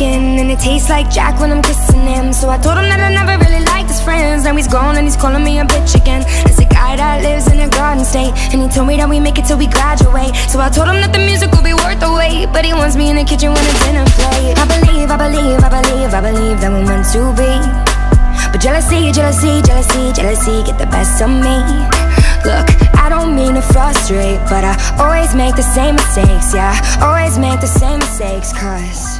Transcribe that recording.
chicken And it tastes like Jack when I'm kissing him. So I told him that I never really liked his friends Now he's gone and he's calling me a bitch again. There's a guy that lives in a garden state And he told me that we make it till we graduate. So I told him that the music will be worth the wait But he wants me in the kitchen when it's dinner plate. I believe, I believe, I believe, I believe that we're meant to be. But jealousy, jealousy, jealousy, jealousy get the best of me frustrate But I always make the same mistakes, yeah. Always make the same mistakes Cause